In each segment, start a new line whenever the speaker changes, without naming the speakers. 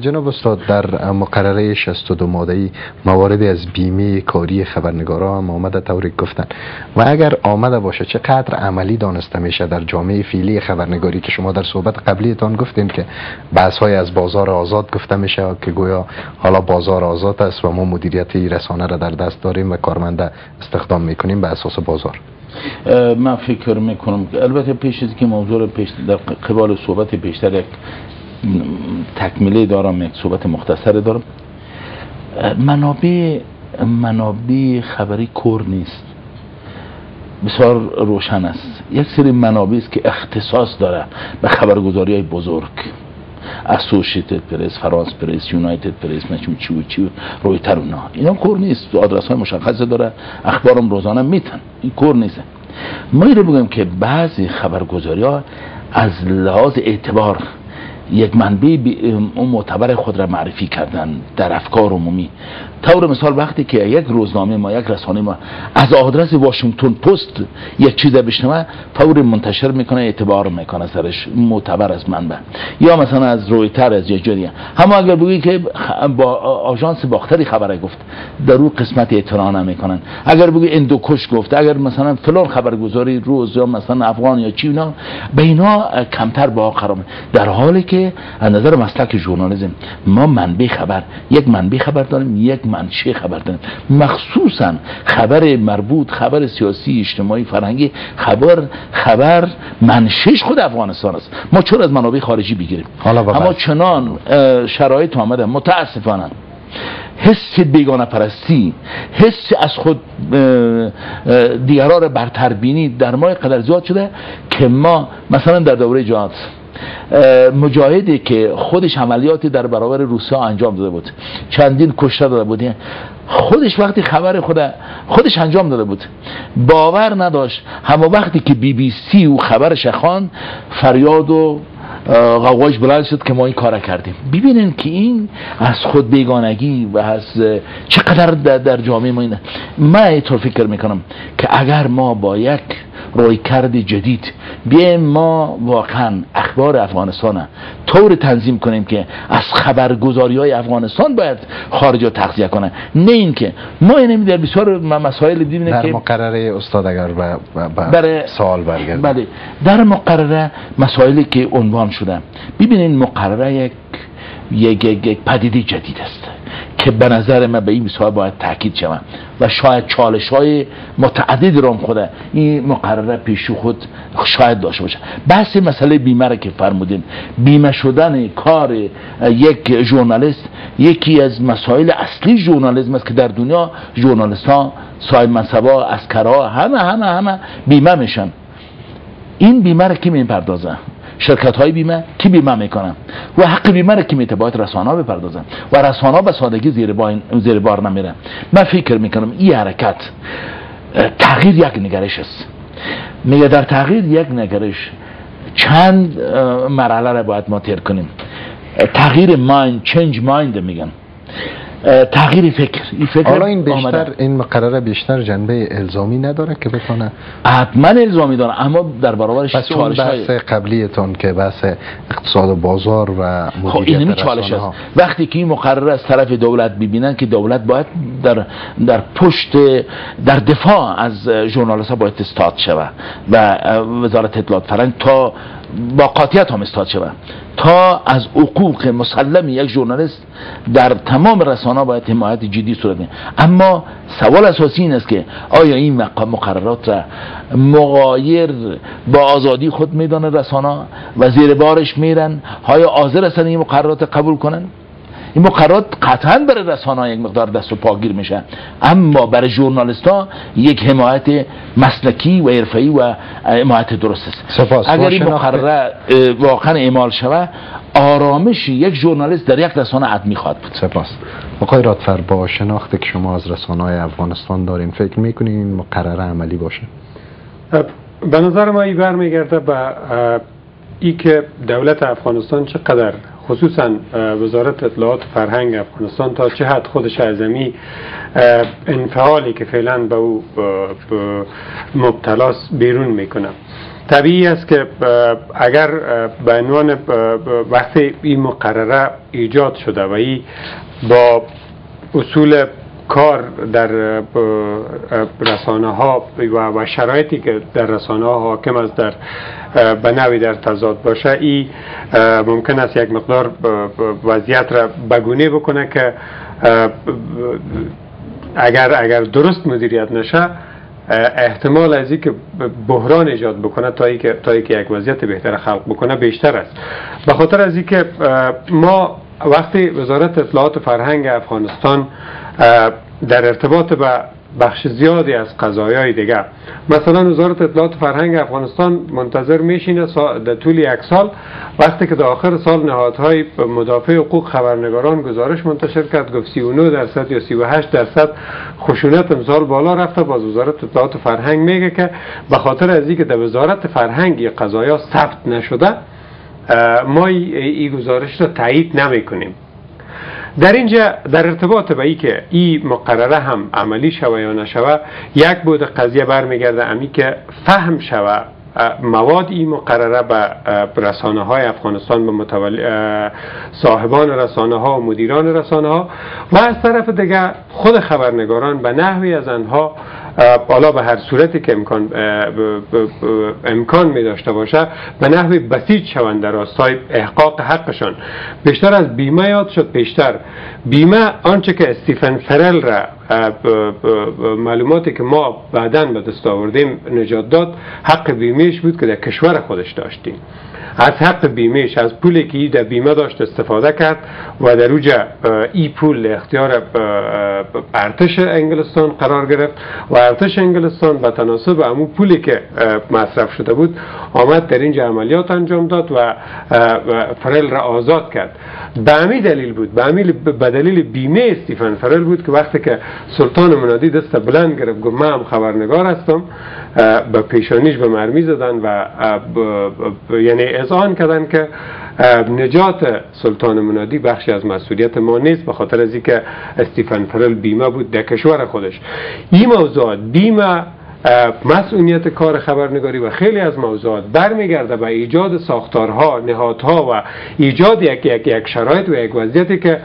جناب استاد در مقرره 62 ماده مواردی از بیمه کاری خبرنگارا هم آمده طوری گفتن و اگر آمده باشه چقدر عملی دانسته میشه در جامعه فیلی خبرنگاری که شما در صحبت قبلیتان گفتین که بحث های از بازار آزاد گفته میشه که گویا حالا بازار آزاد است و ما مدیریت رسانه را در دست داریم و کارمنده استخدام می‌کنیم به اساس بازار.
من فکر می‌کنم البته پیش که موضوع پیش در قبال صحبت پیشتر یک تکمیله دارم یک صحبت مختصر دارم. منابع منابع خبری کور نیست. بسیار روشن است. یک سری منابع است که اختصاص داره به خبرگزاری های بزرگ. اسوشیتد پرس فرانس پرس یونایتد پرس نشون چی و چی رویتر اونا. اینا کور نیست. آدرس های مشخص داره. اخبارم روزانه میتن. این کور نیست. ما رو بگم که بعضی خبرگزاری ها از لحاظ اعتبار یک منبع معتبر خود را معرفی کردن در افکار عمومی. طور مثال وقتی که یک روزنامه ما یک رسانه ما از آدرس واشنگتن پست یک چیز بشنوه فور منتشر می‌کنه اعتبار می‌کنه سرش. معتبر از منبع. یا مثلا از رویتر از یک جوری هم اگر بگی که با آژانس باختری خبره گفت در رو قسمت اعتراض نمی‌کنن. اگر بگی اندوکش گفت اگر مثلا فلان خبرگزاری روز یا مثلا افغان یا چی اینا به اینا کمتر با قرار در حالی که از نظر مسلک ژورنالیسم ما منبع خبر یک منبع خبر داریم یک منشه خبر داریم. مخصوصا خبر مربوط خبر سیاسی اجتماعی فرهنگی خبر خبر منشش خود افغانستان است. ما چرا از منابع خارجی بگیریم اما چنان شرایط آمده متاسفانه. حس بیگانه پرستی حس از خود دیگران را برتر بینی در ما قدر زیاد شده که ما مثلا در دوره جهاد مجاهدی که خودش عملیاتی در برابر روسا انجام داده بود. چندین کشته داده بود. خودش وقتی خبر خود خودش انجام داده بود. باور نداشت. همه وقتی که بی بی سی و خبرش خان فریاد و غواش بلند شد که ما این کار کردیم. ببینین که این از خود بیگانگی و از چقدر در جامعه ما اینه. من اینطور فکر می‌کنم که اگر ما با یک روی کرد جدید بیایم ما واقعا اخبار افغانستان طور تنظیم کنیم که از خبرگزاری های افغانستان باید خارج ها تغذیه کنه. نه اینکه ما این در بسیار مسائل دیدیم
در مقرره استاد اگر برای سوال برگرد
بله. در مقرره مسائلی که عنوان شده ببینین مقرره یک یک, یک پدیده جدید است که به نظر من به این مثال باید تاکید شود. و شاید چالش های متعدد رو خوده این مقرره پیش خود شاید داشته باشه. بحث مسئله بیمه را که فرمودین. بیمه شدن کار یک ژورنالیست یکی از مسائل اصلی ژورنالیسم است که در دنیا ژورنالیست ها صاحب منصبا اسکرها همه همه همه بیمه میشن. این بیمه را کی می‌پردازه؟ شرکت های بیمه کی بیمه می‌کنن؟ و حق بیمه را کی میته باید رسانه بپردازن. و رسانه به سادگی زیر, زیر بار نمیره. من فکر می‌کنم این حرکت تغییر یک نگرش است. میگه در تغییر یک نگرش چند مرحله را باید ما تیر کنیم. تغییر مایند چنج مایند میگن. تغییر فکر.
این فکر حالا این بیشتر این مقرره بیشتر جنبه الزامی نداره که بتونه؟
حتما الزامی داره اما در برابرش
پس اون بحث قبلیتون که بحث اقتصاد و بازار و
خب این چالش است. وقتی که این مقرره از طرف دولت ببینن که دولت باید در در پشت در دفاع از ژورنالیست ها باید استاد شود و وزارت اطلاعات فرهنگ تا با قاطیت هم استاد شود تا از حقوق مسلم یک ژورنالیست در تمام رسانه باید حمایت جدی صورت اما سوال اساسی این است که آیا این مقررات را مغایر با آزادی خود میدانه رسانه و زیر بارش میرن؟ آیا حاضر هستن این مقررات قبول کنن؟ این مقررات قطعا برای رسانه یک مقدار دست و پاگیر میشه. اما برای ژورنالیست ها یک حمایت مسلکی و حرفه‌ای و حمایت درست است.
سپاس.
اگر این مقرره واقعا اعمال شود آرامش یک ژورنالیست در یک رسانه عدمی خواهد بود
سپاس. آقای رادفر با شناختی که شما از رسانه های افغانستان دارین فکر می‌کنین این مقرره عملی باشه؟
به نظر ما ای برمیگرده به ای که دولت افغانستان چقدر خصوصا وزارت اطلاعات فرهنگ افغانستان تا چه حد خودش اعظمی انفعالی که فعلا به او مبتلاس بیرون می‌کنه. طبیعی است که اگر به عنوان وقتی این مقرره ایجاد شده و این با اصول کار در رسانه ها و شرایطی که در رسانه ها حاکم است در به در تضاد باشه ای ممکن است یک مقدار وضعیت را بگونه بکنه که اگر اگر درست مدیریت نشه احتمال از که بحران ایجاد بکنه تا اینکه تا که یک وضعیت بهتر خلق بکنه بیشتر است. به خاطر از اینکه ما وقتی وزارت اطلاعات و فرهنگ افغانستان در ارتباط به بخش زیادی از قضایای دیگه مثلا وزارت اطلاعات فرهنگ افغانستان منتظر میشینه در طول یک سال وقتی که در آخر سال نهادهای مدافع حقوق خبرنگاران گزارش منتشر کرد گفت 39 درصد یا 38 درصد خشونت امسال بالا رفته. باز وزارت اطلاعات فرهنگ میگه که به خاطر از اینکه در وزارت فرهنگ قضایا ثبت نشده ما این گزارش را تایید نمی کنیم در اینجا در ارتباط به ای که این مقرره هم عملی شوه یا نشوه یک بود قضیه برمیگرده امی که فهم شوه مواد این مقرره به رسانه های افغانستان به متولی صاحبان رسانه ها و مدیران رسانه ها و از طرف دیگه خود خبرنگاران به نحوی از آنها بالا به هر صورتی که امکان امکان می داشته باشه به نحوی بسیج شوند در راستای احقاق حقشان. بیشتر از بیمه یاد شد بیشتر. بیمه آنچه که استیفن فرل را معلوماتی که ما بعدا به دست آوردیم نجات داد. حق بیمهش بود که در کشور خودش داشتیم. از حق بیمهش از پولی که در بیمه داشت استفاده کرد و در اوجه ای پول اختیار ارتش انگلستان قرار گرفت و ارتش انگلستان به تناسب امو پولی که مصرف شده بود آمد در اینجا عملیات انجام داد و فرل را آزاد کرد. به دلیل بود به دلیل بیمه استیفن فرل بود که وقتی که سلطان منادی دست بلند گرفت گفت من هم خبرنگار هستم. به پیشانیش به مرمی زدن و یعنی اذعان کردن که نجات سلطان منادی بخشی از مسئولیت ما نیست به خاطر از اینکه استیفن فرل بیمه بود در کشور خودش. این موضوعات بیمه مسئولیت کار خبرنگاری و خیلی از موضوعات برمیگرده به ایجاد ساختارها نهادها و ایجاد یک یک یک شرایط و یک وضعیتی که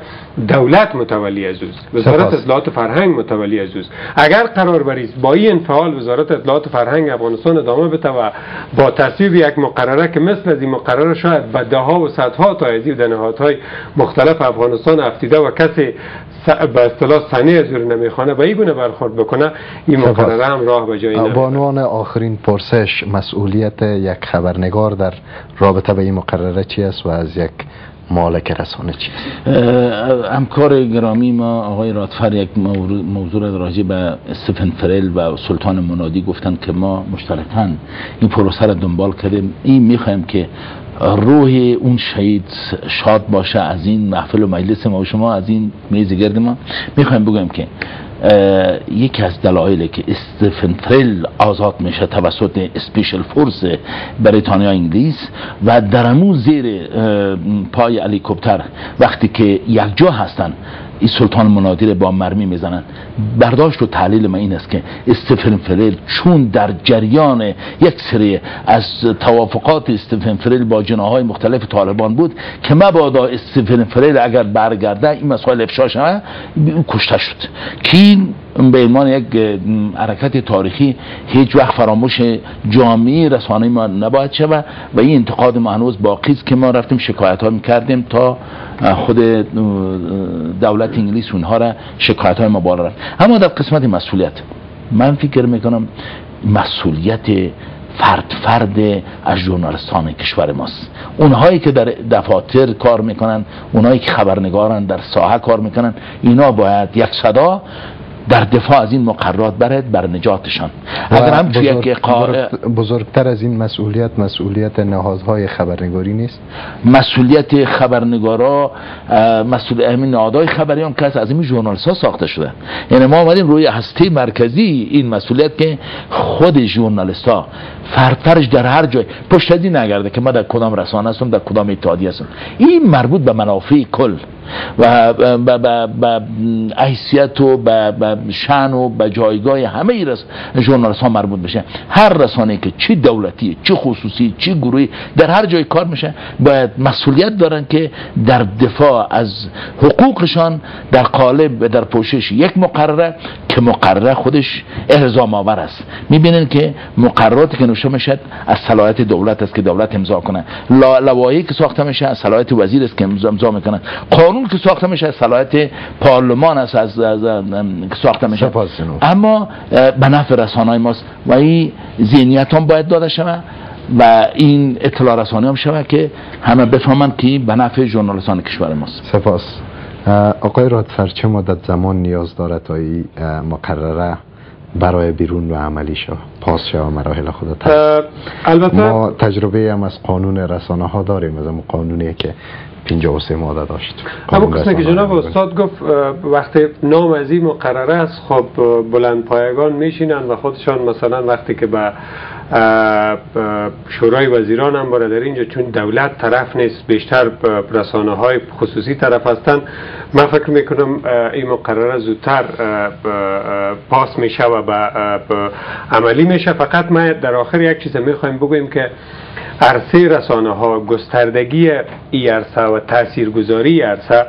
دولت متولی از اوست. وزارت اطلاعات فرهنگ متولی از اوست. اگر قرار بریست با این انفعال وزارت اطلاعات فرهنگ افغانستان ادامه بده و با تصویب یک مقرره که مثل از این مقرره شاید به ده ها و صدها تا از این نهادهای مختلف افغانستان افتیده و کسی به اصطلاح سنه از نمی‌خوانه به این گونه برخورد بکنه این مقرره هم راه به جایی
به عنوان آخرین پرسش مسئولیت یک خبرنگار در رابطه به این مقرره چی است و از یک مالک رسانه چی
همکار گرامی ما آقای رادفر یک موضوع راجع به استفن فرل و سلطان منادی گفتن که ما مشترکاً این پروسه را دنبال کردیم. این می‌خوایم که روح اون شهید شاد باشه از این محفل و مجلس ما و شما از این میز گرد ما. می‌خوایم بگویم که یکی از دلایلی که استفن فریل آزاد میشه توسط اسپیشل فورس بریتانیا انگلیس و درمو زیر پای هلیکوپتر وقتی که یک جا هستن این سلطان منادیر با مرمی می‌زنن. برداشت و تحلیل من این است که استفن فریل چون در جریان یک سری از توافقات استفن فریل با جناهای مختلف طالبان بود که مبادا استفن فریل اگر برگرده این مسائل افشا شده کشته شد. کین به عنوان یک حرکت تاریخی هیچ وقت فراموش جامعه رسانه ما نباید شود و این انتقاد ما هنوز باقی است که ما رفتیم شکایت ها می‌کردیم تا خود دولت انگلیس اونها را شکایت های ما بالا رفت. اما در قسمت مسئولیت من فکر می‌کنم مسئولیت فرد فرد از ژورنالیستان کشور ماست. اونهایی که در دفاتر کار می‌کنن اونهایی که خبرنگارن در ساحه کار می‌کنن اینا باید یک صدا در دفاع از این مقررات برد بر نجاتشان.
اگر هم بزرگ، بزرگتر از این مسئولیت مسئولیت نهادهای خبرنگاری نیست؟
مسئولیت خبرنگارا مسئول همین نهادهای خبریان که از این ژورنالیست ها ساخته شده. یعنی ما آمدیم روی هسته مرکزی این مسئولیت که خود ژورنالیست ها فردفرش در هر جای پشتدی نگرده که ما در کدام رسانه هستم در کدام اتحادیه هستم. این مربوط به منافع کل و به حیثیت و به شن و به جایگاه همه رس ژورنالیست ها مربوط بشه. هر رسانه که چی دولتی چی خصوصی چی گروهی در هر جای کار میشه باید مسئولیت دارن که در دفاع از حقوقشان در قالب در پوشش یک مقرره که مقرره خودش الزام آور است. می‌بینین که مقرراتی که نوشته می‌شد از صلاحیت دولت است که دولت امضا کنه. لوایحی که ساخته میشه از صلاحیت وزیر است که امضا می‌کنه. قانون که ساخته میشه از صلاحیت پارلمان است از, که ساخته میشه اما به نفع رسانه ماست. و این ذهنیت هم باید داده شود و این اطلاع رسانی هم شود که همه بفهمن که به نفع ژورنالیستان کشور ماست.
سپاس. آقای رادسر چه مدت زمان نیاز داره تا این مقرره برای بیرون و عملی شو پاس شو مراحل خود البته ما تجربه هم از قانون رسانه ها داریم از قانونی که 53 ماده داشت.
اما قسمه که جناب استاد گفت وقتی نام از این مقرره است خب بلند پایگان میشینن و خودشان مثلا وقتی که به شورای وزیران هم باره در اینجا چون دولت طرف نیست بیشتر رسانه های خصوصی طرف هستن من فکر می‌کنم این مقرره زودتر پاس میشه و به عملی میشه. فقط ما در آخر یک چیز می‌خوایم بگویم که عرصه رسانه ها گستردگی ای عرصه و تاثیرگذاری عرصه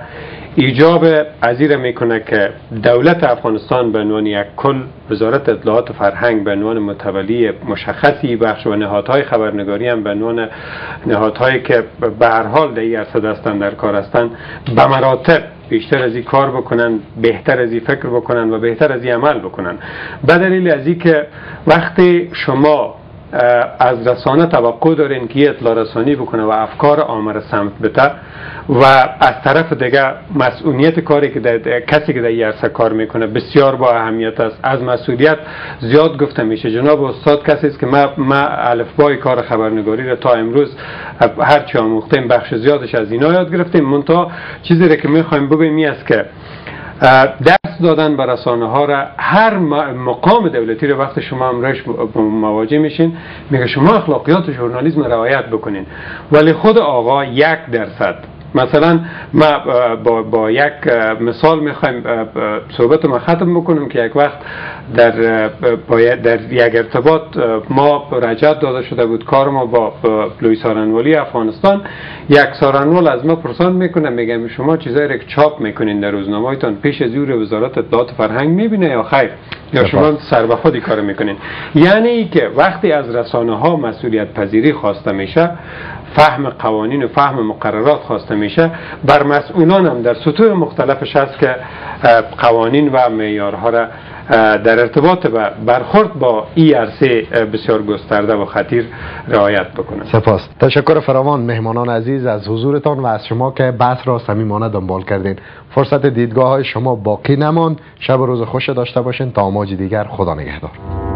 ایجاب ازیر می‌کنه که دولت افغانستان به عنوان یک کل وزارت اطلاعات و فرهنگ به عنوان متولی مشخصی بخش و نهادهای خبرنگاری هم به عنوان نهادهایی که به هر حال در این عرصه دستن در کار هستند به مراتب بیشتر از این کار بکنن بهتر از این فکر بکنن و بهتر از این عمل بکنن. به دلیل از که وقتی شما از رسانه توقع دارین که اطلاع رسانی بکنه و افکار آمر سمت بده و از طرف دیگه مسئولیت کاری که در کسی که در عرصه کار می‌کنه بسیار با اهمیت است. از مسئولیت زیاد گفته میشه. جناب استاد کسی است که ما, ما الفبای کار خبرنگاری را تا امروز هر چی آموختیم بخش زیادش از اینا یاد گرفتیم. منتها چیزی را که می‌خوایم بگویم است که دست دادن به رسانه ها را هر مقام دولتی رو وقت شما امرش مواجه میشین. میگه شما اخلاقیات ژورنالیسم رعایت بکنین. ولی خود آقا یک درصد. مثلا ما با, با یک مثال می‌خوایم صحبت ما ختم بکنیم که یک وقت در, در یک ارتباط ما رجعت داده شده بود کار ما با لوی سارنوالی افغانستان. یک سارنوال از ما پرسان می‌کنه میگم شما چیزایی که چاپ می‌کنین در روزنامه‌تون پیش از وزارت اطلاعات فرهنگ می‌بینه یا خیر؟ یا شما سر به خودی کار می‌کنین. یعنی ای که وقتی از رسانه ها مسئولیت پذیری خواسته میشه فهم قوانین و فهم مقررات خواسته میشه بر مسئولان هم در سطوح مختلفش هست که قوانین و معیارها را در ارتباط و برخورد با ای عرصه بسیار گسترده و خطیر رعایت بکنند
سپاس. تشکر فراوان مهمانان عزیز از حضورتان و از شما که بحث را صمیمانه دنبال کردین. فرصت دیدگاه های شما باقی نمان شب و روز خوش داشته باشین. تا آماج دیگر خدا نگهدار.